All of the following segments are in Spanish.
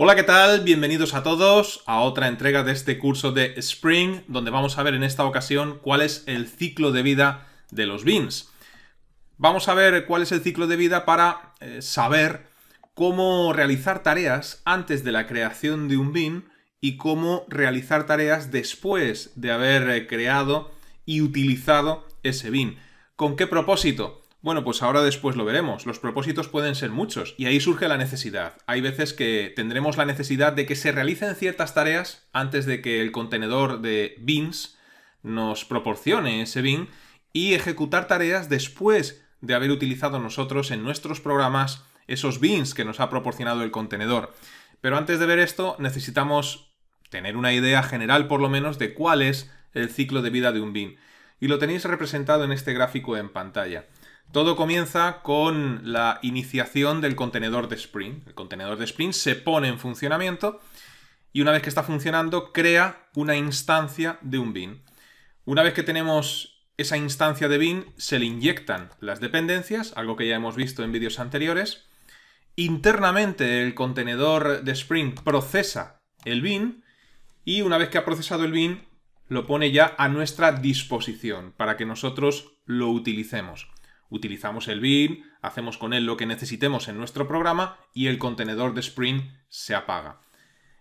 Hola, ¿qué tal? Bienvenidos a todos a otra entrega de este curso de Spring, donde vamos a ver en esta ocasión cuál es el ciclo de vida de los beans. Vamos a ver cuál es el ciclo de vida para eh, saber cómo realizar tareas antes de la creación de un bean y cómo realizar tareas después de haber eh, creado y utilizado ese bean. ¿Con qué propósito? Bueno, pues ahora después lo veremos. Los propósitos pueden ser muchos y ahí surge la necesidad. Hay veces que tendremos la necesidad de que se realicen ciertas tareas antes de que el contenedor de beans nos proporcione ese bin y ejecutar tareas después de haber utilizado nosotros en nuestros programas esos bins que nos ha proporcionado el contenedor. Pero antes de ver esto necesitamos tener una idea general por lo menos de cuál es el ciclo de vida de un bin. Y lo tenéis representado en este gráfico en pantalla. Todo comienza con la iniciación del contenedor de Spring. El contenedor de Spring se pone en funcionamiento y una vez que está funcionando crea una instancia de un bin. Una vez que tenemos esa instancia de bin, se le inyectan las dependencias, algo que ya hemos visto en vídeos anteriores. Internamente el contenedor de Spring procesa el bin y una vez que ha procesado el bin, lo pone ya a nuestra disposición para que nosotros lo utilicemos. Utilizamos el bin, hacemos con él lo que necesitemos en nuestro programa y el contenedor de Spring se apaga.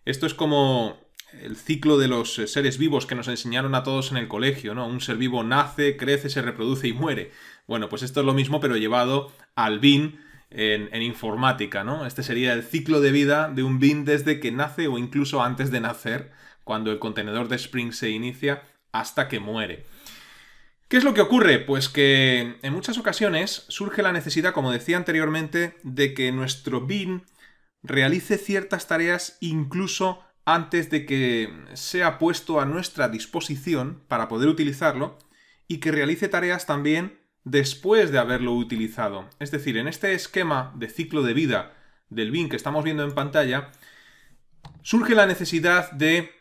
Esto es como el ciclo de los seres vivos que nos enseñaron a todos en el colegio, ¿no? Un ser vivo nace, crece, se reproduce y muere. Bueno, pues esto es lo mismo pero llevado al bin en, en, informática, ¿no? Este sería el ciclo de vida de un bin desde que nace o incluso antes de nacer, cuando el contenedor de Spring se inicia, hasta que muere. ¿Qué es lo que ocurre? Pues que en muchas ocasiones surge la necesidad, como decía anteriormente, de que nuestro bin realice ciertas tareas incluso antes de que sea puesto a nuestra disposición para poder utilizarlo y que realice tareas también después de haberlo utilizado. Es decir, en este esquema de ciclo de vida del bin que estamos viendo en pantalla, surge la necesidad de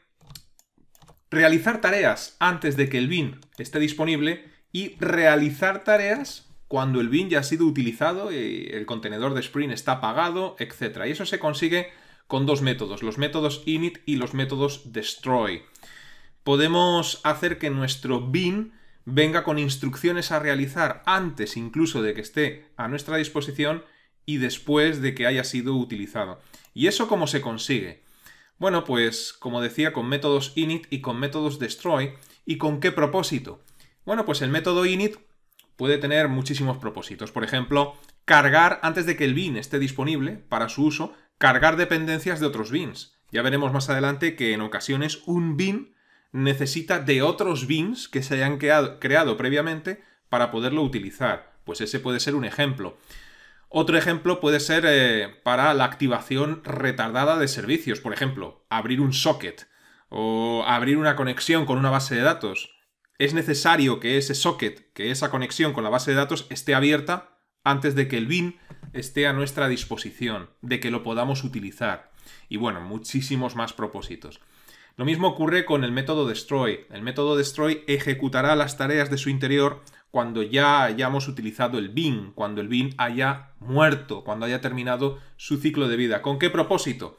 realizar tareas antes de que el bin esté disponible y realizar tareas cuando el bin ya ha sido utilizado, y el contenedor de Spring está apagado, etc. Y eso se consigue con dos métodos, los métodos init y los métodos destroy. Podemos hacer que nuestro bin venga con instrucciones a realizar antes incluso de que esté a nuestra disposición y después de que haya sido utilizado. ¿Y eso cómo se consigue? Bueno, pues como decía, con métodos init y con métodos destroy. ¿Y con qué propósito? Bueno, pues el método init puede tener muchísimos propósitos. Por ejemplo, cargar antes de que el bin esté disponible para su uso, cargar dependencias de otros bins. Ya veremos más adelante que en ocasiones un bin necesita de otros bins que se hayan creado, previamente para poderlo utilizar. Pues ese puede ser un ejemplo. Otro ejemplo puede ser eh, para la activación retardada de servicios, por ejemplo, abrir un socket o abrir una conexión con una base de datos. Es necesario que ese socket, que esa conexión con la base de datos esté abierta antes de que el bin esté a nuestra disposición, de que lo podamos utilizar. Y bueno, muchísimos más propósitos. Lo mismo ocurre con el método destroy. El método destroy ejecutará las tareas de su interior cuando ya hayamos utilizado el bin, cuando el bin haya muerto, cuando haya terminado su ciclo de vida. ¿Con qué propósito?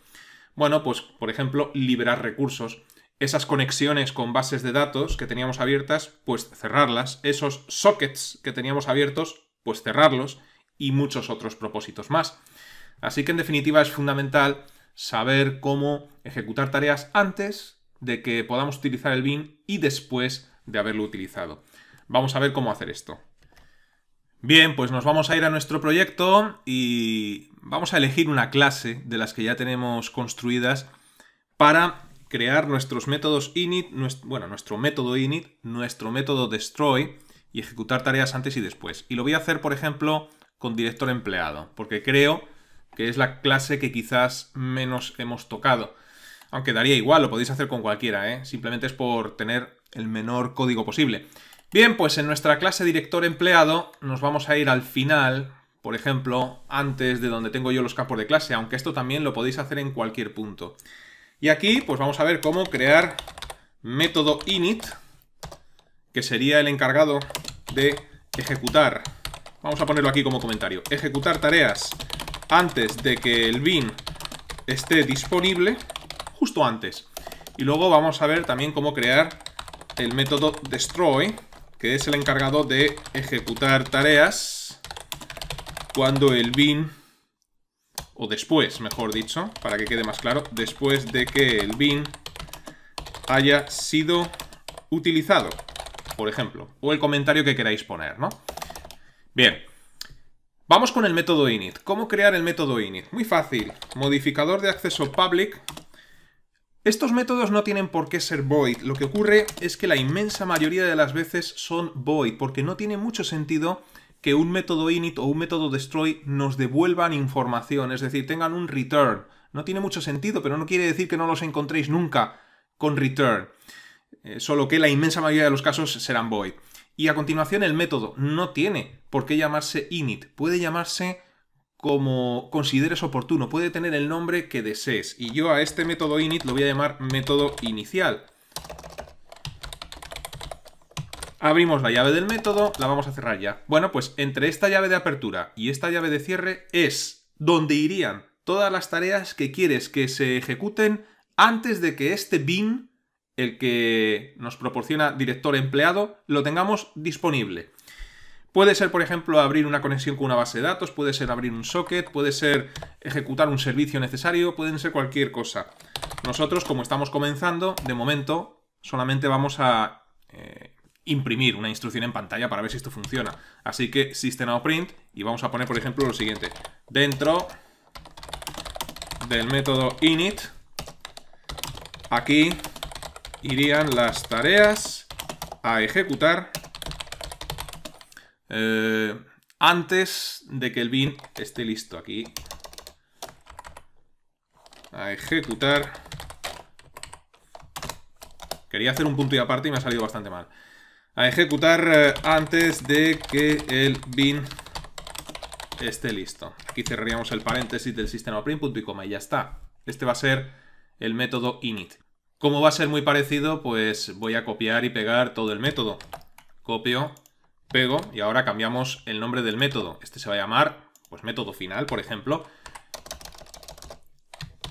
Bueno, pues por ejemplo, liberar recursos. Esas conexiones con bases de datos que teníamos abiertas, pues cerrarlas. Esos sockets que teníamos abiertos, pues cerrarlos. Y muchos otros propósitos más. Así que en definitiva es fundamental saber cómo ejecutar tareas antes de que podamos utilizar el bin y después de haberlo utilizado. Vamos a ver cómo hacer esto. Bien, pues nos vamos a ir a nuestro proyecto y vamos a elegir una clase de las que ya tenemos construidas para crear nuestros métodos init, bueno, nuestro método init, nuestro método destroy y ejecutar tareas antes y después. Y lo voy a hacer, por ejemplo, con director empleado, porque creo que es la clase que quizás menos hemos tocado. Aunque daría igual, lo podéis hacer con cualquiera, ¿eh? simplemente es por tener el menor código posible. Bien, pues en nuestra clase director empleado nos vamos a ir al final, por ejemplo, antes de donde tengo yo los campos de clase, aunque esto también lo podéis hacer en cualquier punto. Y aquí pues vamos a ver cómo crear método init, que sería el encargado de ejecutar, vamos a ponerlo aquí como comentario, ejecutar tareas antes de que el bin esté disponible justo antes. Y luego vamos a ver también cómo crear el método destroy, que es el encargado de ejecutar tareas cuando el bin, o después, mejor dicho, para que quede más claro, después de que el bin haya sido utilizado, por ejemplo, o el comentario que queráis poner, ¿no? Bien, vamos con el método init. ¿Cómo crear el método init? Muy fácil, modificador de acceso public estos métodos no tienen por qué ser void, lo que ocurre es que la inmensa mayoría de las veces son void, porque no tiene mucho sentido que un método init o un método destroy nos devuelvan información, es decir, tengan un return. No tiene mucho sentido, pero no quiere decir que no los encontréis nunca con return, eh, solo que la inmensa mayoría de los casos serán void. Y a continuación el método no tiene por qué llamarse init, puede llamarse como consideres oportuno. Puede tener el nombre que desees. Y yo a este método init lo voy a llamar método inicial. Abrimos la llave del método, la vamos a cerrar ya. Bueno, pues entre esta llave de apertura y esta llave de cierre es donde irían todas las tareas que quieres que se ejecuten antes de que este bin, el que nos proporciona director empleado, lo tengamos disponible. Puede ser, por ejemplo, abrir una conexión con una base de datos, puede ser abrir un socket, puede ser ejecutar un servicio necesario, pueden ser cualquier cosa. Nosotros, como estamos comenzando, de momento solamente vamos a eh, imprimir una instrucción en pantalla para ver si esto funciona. Así que system out print y vamos a poner, por ejemplo, lo siguiente. Dentro del método init, aquí irían las tareas a ejecutar eh, antes de que el bin esté listo aquí. A ejecutar. Quería hacer un punto y aparte y me ha salido bastante mal. A ejecutar eh, antes de que el bin esté listo. Aquí cerraríamos el paréntesis del sistema print, punto y coma, y ya está. Este va a ser el método init. Como va a ser muy parecido, pues voy a copiar y pegar todo el método. Copio, pego y ahora cambiamos el nombre del método. Este se va a llamar, pues método final, por ejemplo.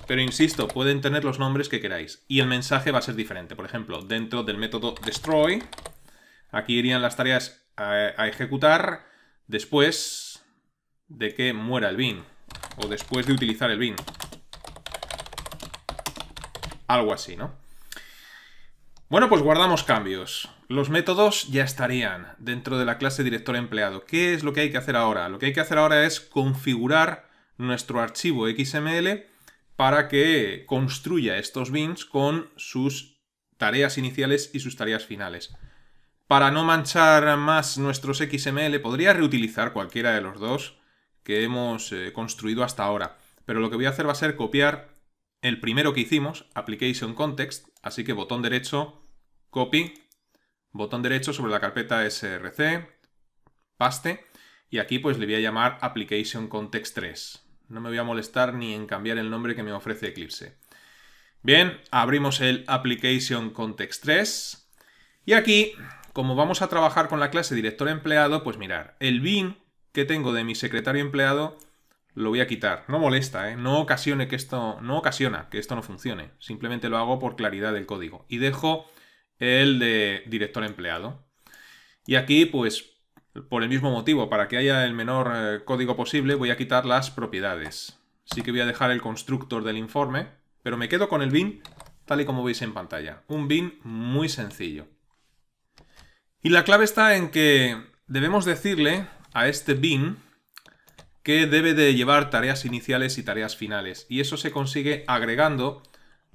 Pero insisto, pueden tener los nombres que queráis. Y el mensaje va a ser diferente. Por ejemplo, dentro del método destroy, aquí irían las tareas a, ejecutar después de que muera el bin. O después de utilizar el bin. Algo así, ¿no? Bueno, pues guardamos cambios. Los métodos ya estarían dentro de la clase director empleado. ¿Qué es lo que hay que hacer ahora? Lo que hay que hacer ahora es configurar nuestro archivo XML para que construya estos bins con sus tareas iniciales y sus tareas finales. Para no manchar más nuestros XML, podría reutilizar cualquiera de los dos que hemos eh, construido hasta ahora. Pero lo que voy a hacer va a ser copiar el primero que hicimos, Application Context, así que botón derecho, Copy, botón derecho sobre la carpeta src, paste, y aquí pues le voy a llamar Application Context 3. No me voy a molestar ni en cambiar el nombre que me ofrece Eclipse. Bien, abrimos el Application Context 3, y aquí, como vamos a trabajar con la clase director empleado, pues mirar, el bin que tengo de mi secretario empleado lo voy a quitar. No molesta, ¿eh? no, ocasione que esto, no ocasiona que esto no funcione. Simplemente lo hago por claridad del código. Y dejo el de director empleado. Y aquí, pues, por el mismo motivo, para que haya el menor eh, código posible, voy a quitar las propiedades. Sí que voy a dejar el constructor del informe, pero me quedo con el bin tal y como veis en pantalla. Un bin muy sencillo. Y la clave está en que debemos decirle a este bin que debe de llevar tareas iniciales y tareas finales. Y eso se consigue agregando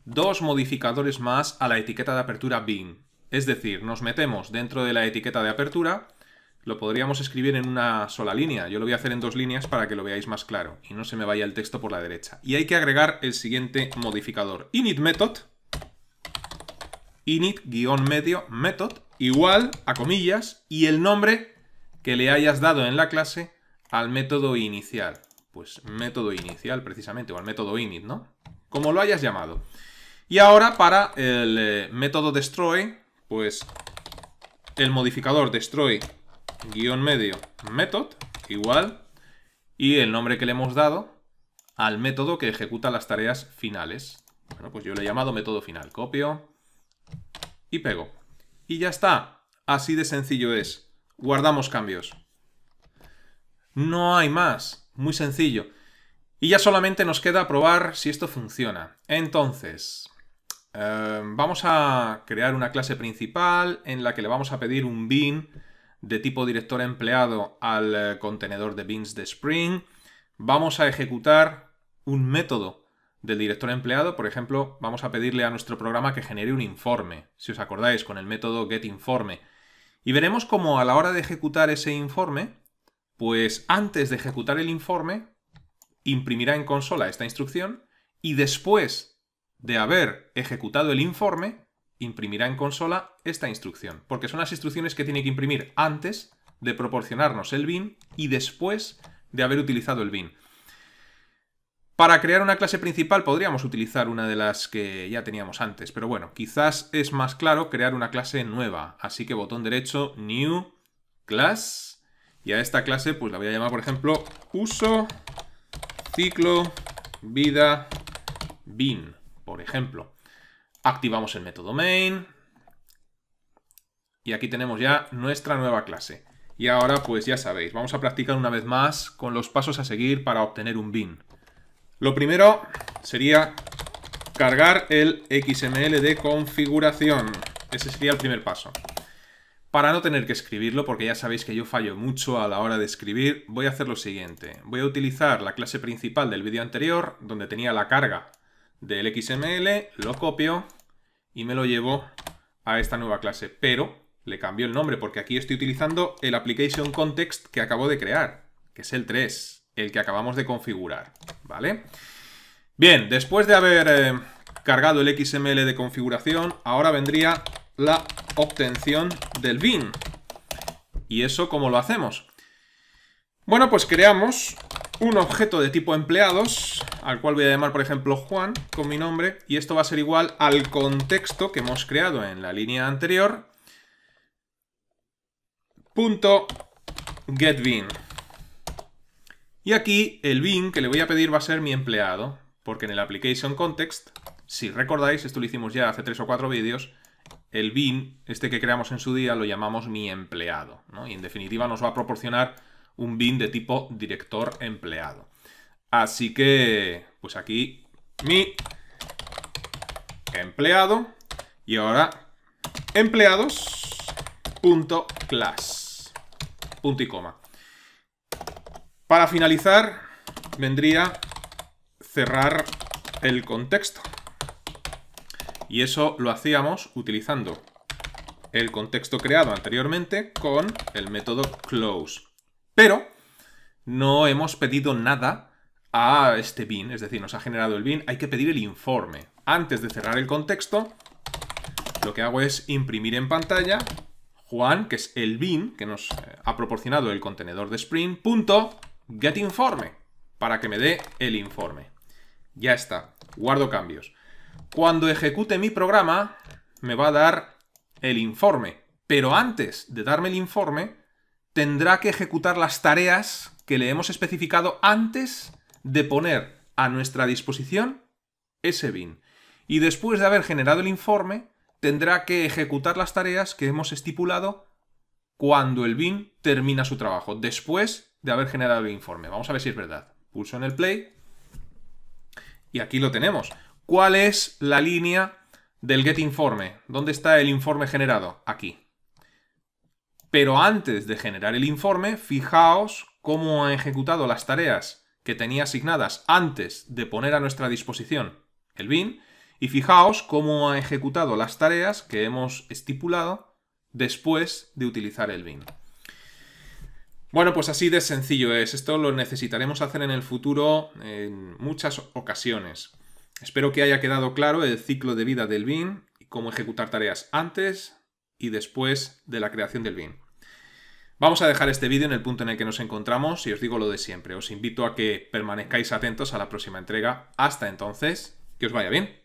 dos modificadores más a la etiqueta de apertura bin. Es decir, nos metemos dentro de la etiqueta de apertura, lo podríamos escribir en una sola línea. Yo lo voy a hacer en dos líneas para que lo veáis más claro y no se me vaya el texto por la derecha. Y hay que agregar el siguiente modificador. init method, init-medio method, igual a comillas, y el nombre que le hayas dado en la clase al método inicial. Pues método inicial precisamente, o al método init, ¿no? Como lo hayas llamado. Y ahora para el eh, método destroy, pues el modificador destroy guion medio method igual y el nombre que le hemos dado al método que ejecuta las tareas finales. Bueno, pues yo le he llamado método final. Copio y pego. Y ya está. Así de sencillo es. Guardamos cambios. No hay más. Muy sencillo. Y ya solamente nos queda probar si esto funciona. Entonces, em, vamos a crear una clase principal en la que le vamos a pedir un bin de tipo director empleado al eh, contenedor de bins de Spring. Vamos a ejecutar un método del director empleado. Por ejemplo, vamos a pedirle a nuestro programa que genere un informe, si os acordáis, con el método getInforme. Y veremos cómo a la hora de ejecutar ese informe, pues antes de ejecutar el informe, imprimirá en consola esta instrucción y después de haber ejecutado el informe, imprimirá en consola esta instrucción, porque son las instrucciones que tiene que imprimir antes de proporcionarnos el bin y después de haber utilizado el bin. Para crear una clase principal podríamos utilizar una de las que ya teníamos antes, pero bueno, quizás es más claro crear una clase nueva. Así que botón derecho, New Class, y a esta clase pues la voy a llamar, por ejemplo, uso ciclo vida bin, por ejemplo. Activamos el método main, y aquí tenemos ya nuestra nueva clase. Y ahora pues ya sabéis, vamos a practicar una vez más con los pasos a seguir para obtener un bin. Lo primero sería cargar el XML de configuración. Ese sería el primer paso. Para no tener que escribirlo, porque ya sabéis que yo fallo mucho a la hora de escribir, voy a hacer lo siguiente. Voy a utilizar la clase principal del vídeo anterior, donde tenía la carga del XML, lo copio y me lo llevo a esta nueva clase. Pero le cambio el nombre, porque aquí estoy utilizando el application context que acabo de crear, que es el 3 el que acabamos de configurar, ¿vale? Bien, después de haber eh, cargado el XML de configuración, ahora vendría la obtención del bin. ¿Y eso cómo lo hacemos? Bueno, pues creamos un objeto de tipo empleados, al cual voy a llamar, por ejemplo, Juan, con mi nombre, y esto va a ser igual al contexto que hemos creado en la línea anterior, punto getBin. Y aquí el bin que le voy a pedir va a ser mi empleado, porque en el application context, si recordáis, esto lo hicimos ya hace tres o cuatro vídeos, el bin, este que creamos en su día, lo llamamos mi empleado. Y en definitiva nos va a proporcionar un bin de tipo director empleado. Así que, pues aquí mi empleado y ahora empleados.class. Punto y coma. Para finalizar, vendría cerrar el contexto. Y eso lo hacíamos utilizando el contexto creado anteriormente con el método close. Pero no hemos pedido nada a este bin, es decir, nos ha generado el bin, hay que pedir el informe. Antes de cerrar el contexto, lo que hago es imprimir en pantalla Juan, que es el bin que nos eh, ha proporcionado el contenedor de Spring, punto get informe para que me dé el informe. Ya está, guardo cambios. Cuando ejecute mi programa, me va a dar el informe. Pero antes de darme el informe, tendrá que ejecutar las tareas que le hemos especificado antes de poner a nuestra disposición ese bin. Y después de haber generado el informe, tendrá que ejecutar las tareas que hemos estipulado cuando el bin termina su trabajo, después de haber generado el informe. Vamos a ver si es verdad. Pulso en el play y aquí lo tenemos. ¿Cuál es la línea del getInforme? ¿Dónde está el informe generado? Aquí. Pero antes de generar el informe, fijaos cómo ha ejecutado las tareas que tenía asignadas antes de poner a nuestra disposición el bin y fijaos cómo ha ejecutado las tareas que hemos estipulado después de utilizar el bin. Bueno, pues así de sencillo es. Esto lo necesitaremos hacer en el futuro en muchas ocasiones. Espero que haya quedado claro el ciclo de vida del bin y cómo ejecutar tareas antes y después de la creación del bin. Vamos a dejar este vídeo en el punto en el que nos encontramos y os digo lo de siempre. Os invito a que permanezcáis atentos a la próxima entrega. Hasta entonces, que os vaya bien.